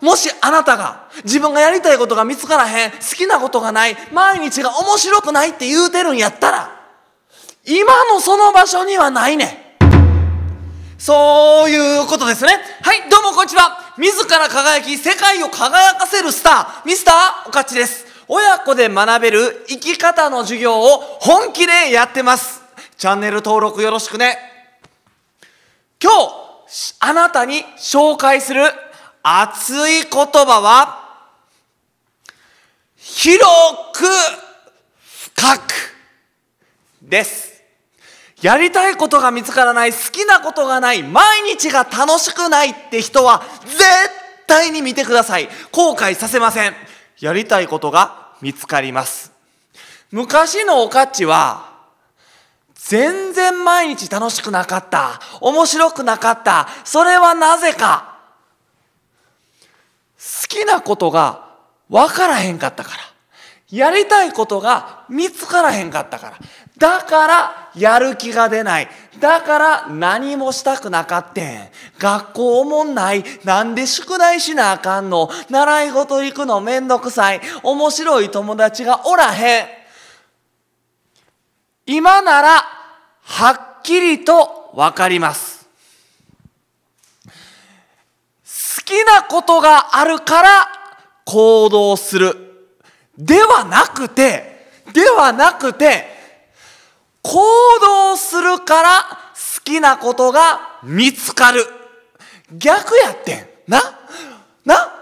もしあなたが自分がやりたいことが見つからへん、好きなことがない、毎日が面白くないって言うてるんやったら、今のその場所にはないね。そういうことですね。はい、どうもこんにちは。自ら輝き、世界を輝かせるスター、ミスターおかちです。親子で学べる生き方の授業を本気でやってます。チャンネル登録よろしくね。今日、あなたに紹介する熱い言葉は、広く深くです。やりたいことが見つからない、好きなことがない、毎日が楽しくないって人は絶対に見てください。後悔させません。やりたいことが見つかります。昔のおかっちは、全然毎日楽しくなかった。面白くなかった。それはなぜか。好きなことが分からへんかったから。やりたいことが見つからへんかったから。だからやる気が出ない。だから何もしたくなかってん。学校おもんない。なんで宿題しなあかんの？習い事行くのめんどくさい。面白い友達がおらへん。今ならはっきりとわかります。好きなことがあるから行動する。ではなくて、ではなくて、行動するから好きなことが見つかる。逆やってん。な？な？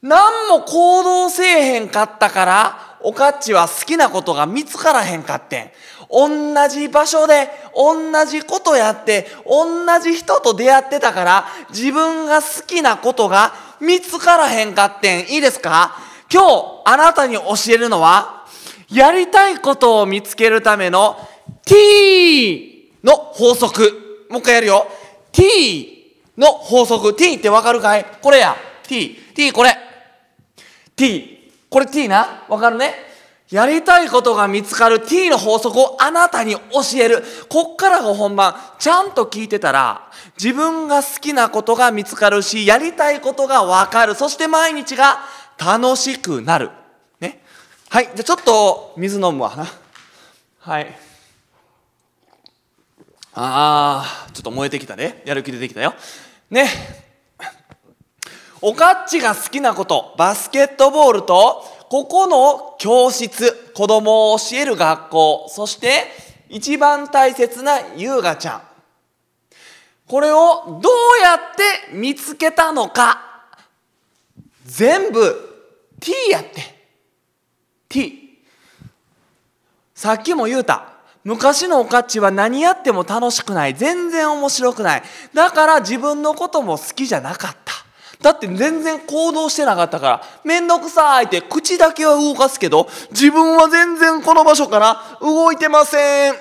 何も行動せえへんかったから、おかっちは好きなことが見つからへんかってん。同じ場所で、同じことやって、同じ人と出会ってたから、自分が好きなことが見つからへんかってん。いいですか？今日、あなたに教えるのは、やりたいことを見つけるための T の法則。もう一回やるよ。T の法則。T ってわかるかい？これや。T。T これ。T。これ T な？わかるね？やりたいことが見つかる T の法則をあなたに教える。こっからが本番。ちゃんと聞いてたら、自分が好きなことが見つかるし、やりたいことがわかる。そして毎日が楽しくなる。ねはい、じゃあちょっと水飲むわな。はい。ああ、ちょっと燃えてきたね。やる気出てきたよ。ね。おかっちが好きなこと、バスケットボールと、ここの教室、子供を教える学校、そして一番大切な優雅ちゃん。これをどうやって見つけたのか、全部 T やって。T さっきも言うた。昔のおかっちは何やっても楽しくない。全然面白くない。だから自分のことも好きじゃなかった。だって全然行動してなかったからめんどくさいって口だけは動かすけど自分は全然この場所から動いてません。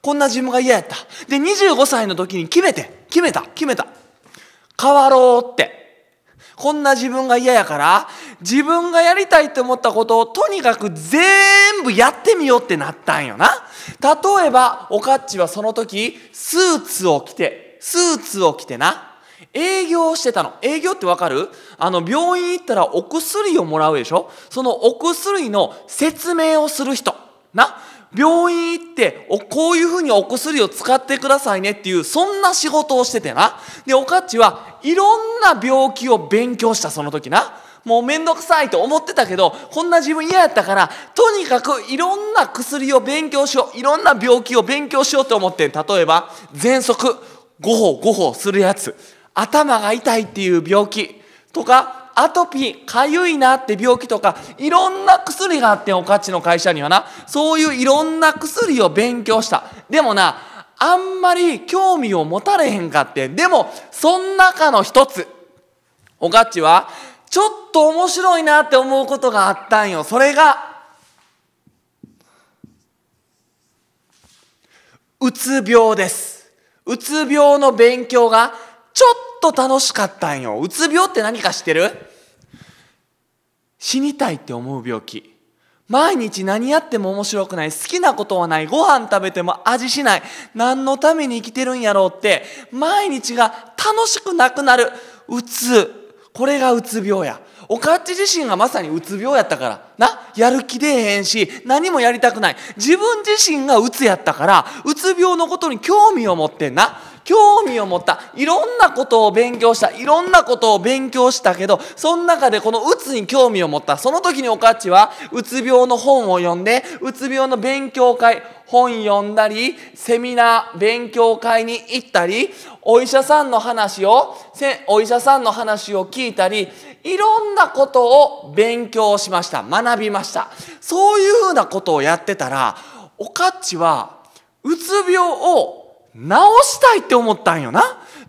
こんな自分が嫌やった。で25歳の時に決めて決めた決めた。変わろうって。こんな自分が嫌やから、自分がやりたいって思ったことをとにかく全部やってみようってなったんよな。例えば、おかっちはその時、スーツを着て、スーツを着てな、営業してたの。営業ってわかる？あの、病院行ったらお薬をもらうでしょ？そのお薬の説明をする人。な？病院行っておこういうふうにお薬を使ってくださいねっていうそんな仕事をしててな。でおかっちはいろんな病気を勉強したその時な。もうめんどくさいと思ってたけどこんな自分嫌やったからとにかくいろんな薬を勉強しよう。いろんな病気を勉強しようと思って例えば喘息。ごほごほするやつ。頭が痛いっていう病気とかアトピー、かゆいなって病気とか、いろんな薬があっておかっちの会社にはな、そういういろんな薬を勉強した。でもな、あんまり興味を持たれへんかって。でも、そん中の一つ、おかっちは、ちょっと面白いなって思うことがあったんよ。それが、うつ病です。うつ病の勉強がちょっと楽しかったんよ。うつ病って何か知ってる？死にたいって思う病気。毎日何やっても面白くない。好きなことはない。ご飯食べても味しない。何のために生きてるんやろうって。毎日が楽しくなくなる。うつ。これがうつ病や。おかっち自身がまさにうつ病やったから。な？やる気出えへんし何もやりたくない。自分自身がうつやったからうつ病のことに興味を持ってんな。興味を持った。いろんなことを勉強した。いろんなことを勉強したけどその中でこのうつに興味を持った。その時におかっちはうつ病の本を読んでうつ病の勉強会本読んだりセミナー勉強会に行ったりお医者さんの話をお医者さんの話を聞いたりいろんなことを勉強しました。学びました。そういうふうなことをやってたらおかっちはうつ病を治したいって思ったんよな。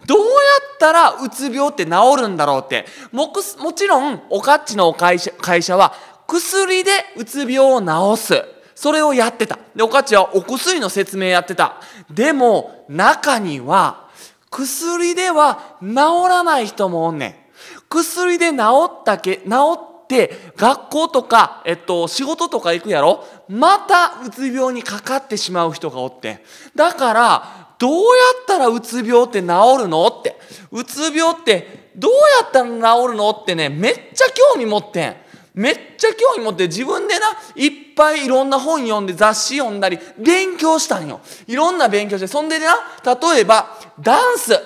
どうやったらうつ病って治るんだろうって。もくもちろんおかっちの会社会社は薬でうつ病を治す。それをやってた。でおかっちはお薬の説明やってた。でも中には薬では治らない人もおんねん。薬で治ったけ治って学校とか、えっと、仕事とか行くやろ？またうつ病にかかってしまう人がおってだからどうやったらうつ病って治るのって。うつ病ってどうやったら治るのってねめっちゃ興味持ってん。めっちゃ興味持って自分でないっぱいいろんな本読んで雑誌読んだり勉強したんよ。いろんな勉強してそんでな例えばダンス。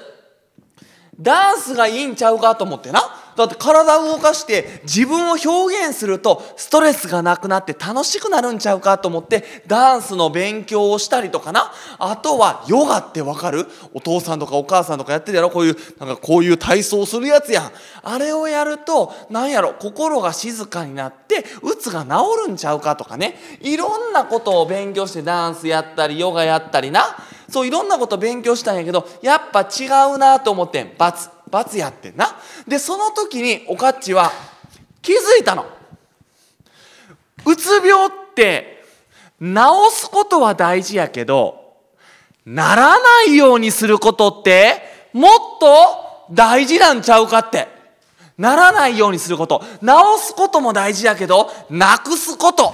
ダンスがいいんちゃうかと思ってな。だって体を動かして自分を表現するとストレスがなくなって楽しくなるんちゃうかと思ってダンスの勉強をしたりとかな。あとはヨガってわかる？お父さんとかお母さんとかやってるやろ？こういうなんかこういう体操するやつやん。あれをやるとなんやろ？心が静かになってうつが治るんちゃうかとかね。いろんなことを勉強してダンスやったりヨガやったりな。そういろんなこと勉強したんやけどやっぱ違うなと思ってん。罰罰やってんな。でその時におかっちは気づいたの。うつ病って治すことは大事やけどならないようにすることってもっと大事なんちゃうかって。ならないようにすること。治すことも大事やけどなくすこと。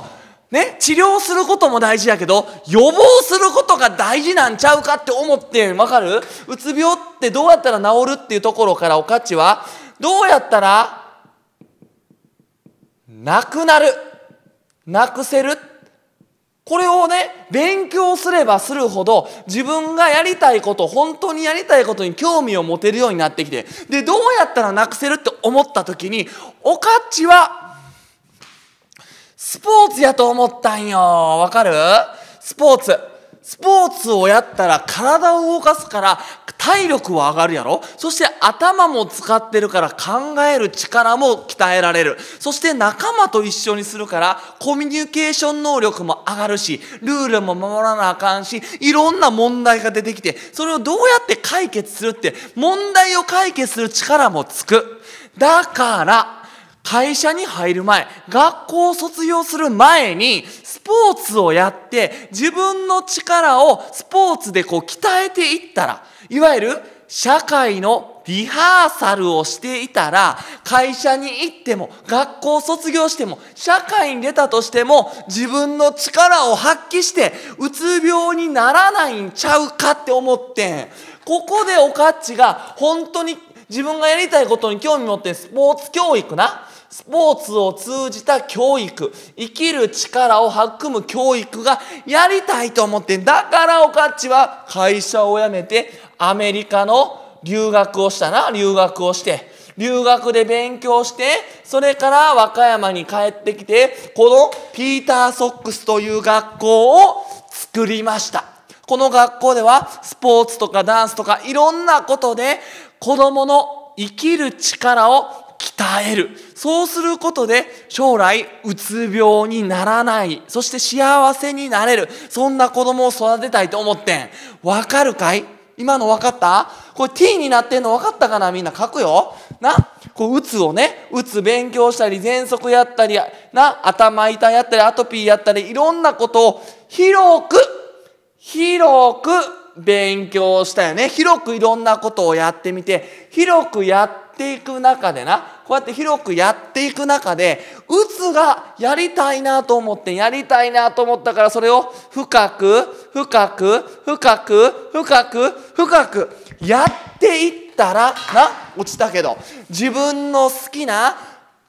ね、治療することも大事やけど予防することが大事なんちゃうかって思ってわかる？うつ病ってどうやったら治るっていうところからおかちはどうやったらなくなるなくせるこれをね勉強すればするほど自分がやりたいこと本当にやりたいことに興味を持てるようになってきてでどうやったらなくせるって思った時におかっちはスポーツやと思ったんよ。わかる？スポーツ。スポーツをやったら体を動かすから体力は上がるやろ？そして頭も使ってるから考える力も鍛えられる。そして仲間と一緒にするからコミュニケーション能力も上がるし、ルールも守らなあかんし、いろんな問題が出てきて、それをどうやって解決するって問題を解決する力もつく。だから、会社に入る前、学校を卒業する前に、スポーツをやって、自分の力をスポーツでこう鍛えていったら、いわゆる社会のリハーサルをしていたら、会社に行っても、学校を卒業しても、社会に出たとしても、自分の力を発揮して、うつ病にならないんちゃうかって思ってん。ここでおかっちが本当に自分がやりたいことに興味持ってスポーツ教育な？スポーツを通じた教育。生きる力を育む教育がやりたいと思ってだからおかっちは会社を辞めてアメリカの留学をしたな。留学をして留学で勉強してそれから和歌山に帰ってきてこのピーターソックスという学校を作りました。この学校ではスポーツとかダンスとかいろんなことで子供の生きる力を鍛える。そうすることで将来うつ病にならない。そして幸せになれる。そんな子供を育てたいと思ってん。わかるかい？今の分かった？これ T になってんの分かったかな？みんな書くよ。な？こう、うつをね、うつ勉強したり、喘息やったり、な、頭痛やったり、アトピーやったり、いろんなことを広く、広く勉強したよね。広くいろんなことをやってみて、広くやっていく中でな、こうやって広くやっていく中で、うつがやりたいなと思って、やりたいなと思ったから、それを深く、深く、深く、深く、深く、やっていったらな落ちたけど自分の好きな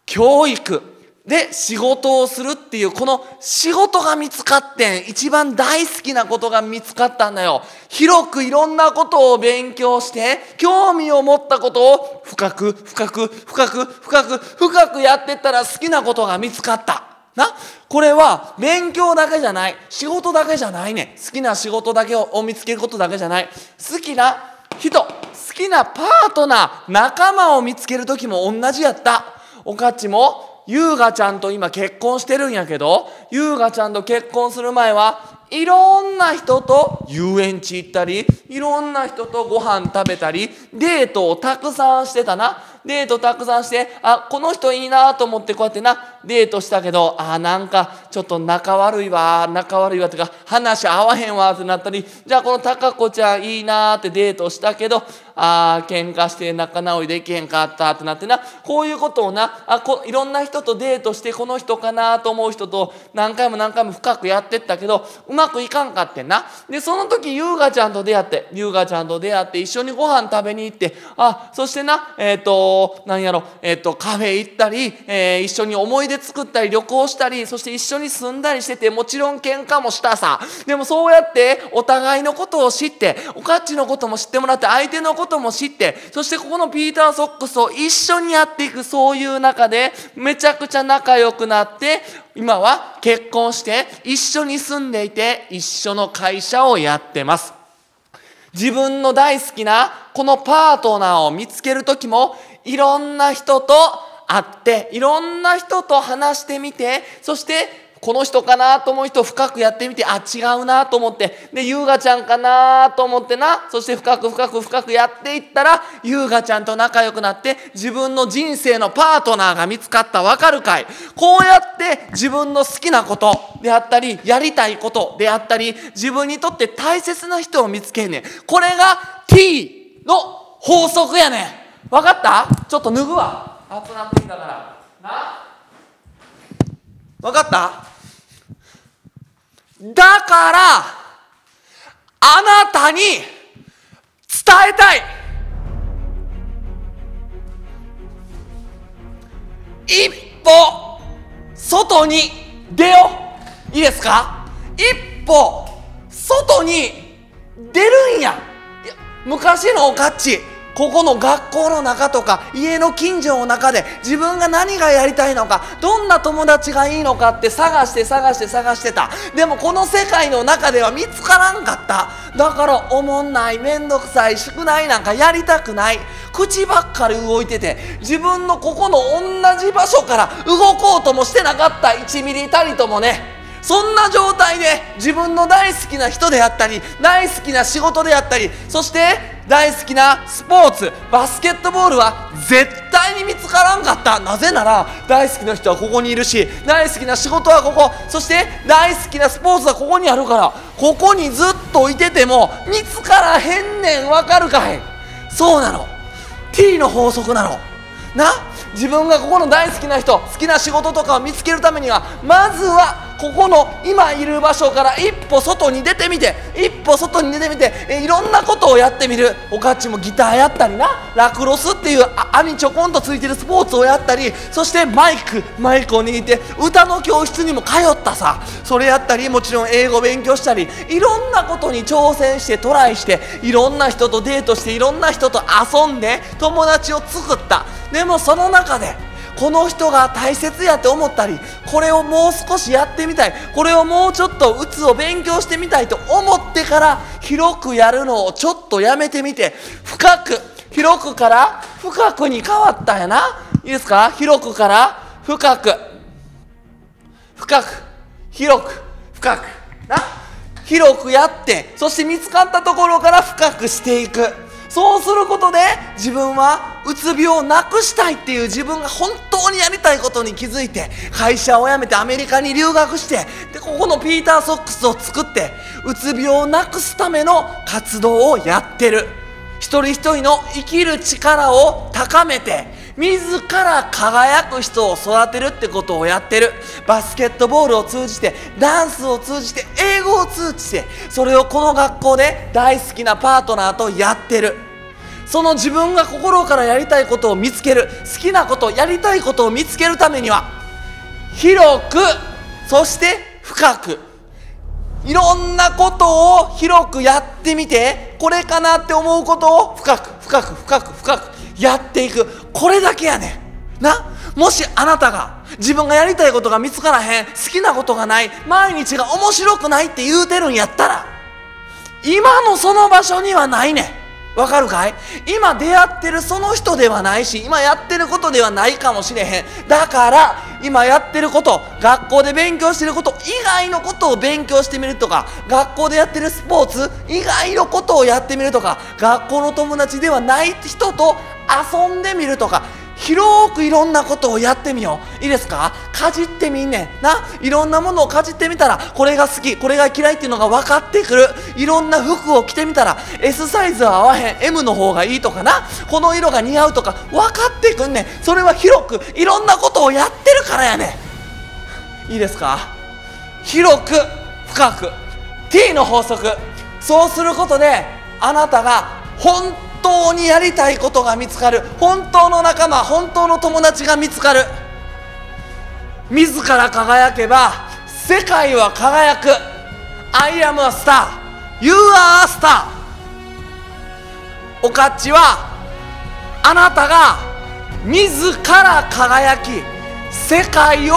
教育で仕事をするっていうこの仕事が見つかってん一番大好きなことが見つかったんだよ。広くいろんなことを勉強して興味を持ったことを深く深く深く深く深くやってったら好きなことが見つかった。な？これは勉強だけじゃない。仕事だけじゃないね。好きな仕事だけを見つけることだけじゃない。好きな人好きなパートナー仲間を見つける時も同じやった。おかっちも優雅ちゃんと今結婚してるんやけど優雅ちゃんと結婚する前はいろんな人と遊園地行ったりいろんな人とご飯食べたりデートをたくさんしてたな。デートたくさんしてあこの人いいなと思ってこうやってなデートしたけどああなんかちょっと仲悪いわ仲悪いわとか話合わへんわってなったりじゃあこの貴子ちゃんいいなってデートしたけどああ喧嘩して仲直りできへんかったってなってな。こういうことをなあこいろんな人とデートしてこの人かなと思う人と何回も何回も深くやってったけどうまくいかんかってんな。でその時優雅ちゃんと出会って優雅ちゃんと出会って一緒にご飯食べに行ってあそしてなえっ、ー、と何やろ、えっと、カフェ行ったり、えー、一緒に思い出作ったり旅行したりそして一緒に住んだりしててもちろん喧嘩もしたさ。でもそうやってお互いのことを知っておかっちのことも知ってもらって相手のことも知ってそしてここのピーターソックスを一緒にやっていくそういう中でめちゃくちゃ仲良くなって今は結婚して一緒に住んでいて一緒の会社をやってます。自分の大好きなこのパートナーを見つける時もいろんな人と会っていろんな人と話してみてそしてこの人かなと思う人深くやってみてあ違うなと思ってで優雅ちゃんかなと思ってなそして深く深く深くやっていったら優雅ちゃんと仲良くなって自分の人生のパートナーが見つかった。わかるかい？こうやって自分の好きなことであったりやりたいことであったり自分にとって大切な人を見つけんねん。これが T の法則やねん。分かった？ちょっと脱ぐわ。熱なってきたから。な？分かった？だからあなたに伝えたい。一歩外に出よう。いいですか？一歩外に出るんや昔のおかっち。ここの学校の中とか家の近所の中で自分が何がやりたいのかどんな友達がいいのかって探して探して探してた。でもこの世界の中では見つからんかった。だからおもんないめんどくさい宿題なんかやりたくない。口ばっかり動いてて自分のここの同じ場所から動こうともしてなかった。1ミリたりともね。そんな状態で自分の大好きな人であったり大好きな仕事であったりそして大好きなスポーツバスケットボールは絶対に見つからんかった。なぜなら大好きな人はここにいるし大好きな仕事はここそして大好きなスポーツはここにあるからここにずっといてても見つからへんねん。わかるかい？そうなの。T の法則なの。な？自分がここの大好きな人好きな仕事とかを見つけるためにはまずはここの今いる場所から一歩外に出てみて一歩外に出てみてえいろんなことをやってみる。おかっちもギターやったりな。ラクロスっていう網ちょこんとついてるスポーツをやったりそしてマイクマイクを握って歌の教室にも通ったさ。それやったりもちろん英語勉強したりいろんなことに挑戦してトライしていろんな人とデートしていろんな人と遊んで友達を作った。でもその中でこの人が大切やって思ったりこれをもう少しやってみたいこれをもうちょっとうつを勉強してみたいと思ってから広くやるのをちょっとやめてみて深く広くから深くに変わったんやな。いいですか？広くから深く。深く。広く。深く。な。広くやってそして見つかったところから深くしていく。そうすることで自分はうつ病をなくしたいっていう自分が本当にやりたいことに気づいて会社を辞めてアメリカに留学してでここのピーターソックスを作ってうつ病をなくすための活動をやってる。一人一人の生きる力を高めて自ら輝く人を育てるってことをやってる。バスケットボールを通じてダンスを通じて英語を通じてそれをこの学校で大好きなパートナーとやってる。その自分が心からやりたいことを見つける好きなことやりたいことを見つけるためには広くそして深くいろんなことを広くやってみてこれかなって思うことを深く深く深く深くやっていく。これだけやねん。な？もしあなたが自分がやりたいことが見つからへん好きなことがない毎日が面白くないって言うてるんやったら今のその場所にはないねん。わかるかい？今出会ってるその人ではないし今やってることではないかもしれへん。だから今やってること学校で勉強してること以外のことを勉強してみるとか学校でやってるスポーツ以外のことをやってみるとか学校の友達ではない人と遊んでみるとか広くいろんなことをやってみよう。いいですか？かじってみんねん。な？いろんなものをかじってみたらこれが好きこれが嫌いっていうのが分かってくる。いろんな服を着てみたら S サイズは合わへん M の方がいいとかな。この色が似合うとか分かってくんねん。それは広くいろんなことをやってるからやねん。いいですか？広く深く T の法則。そうすることであなたが本当当にやりたいことが見つかる。本当の仲間本当の友達が見つかる。自ら輝けば世界は輝く。I am a star. You are a star. おかっちはあなたが自ら輝き世界を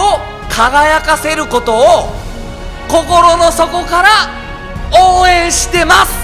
輝かせることを心の底から応援してます。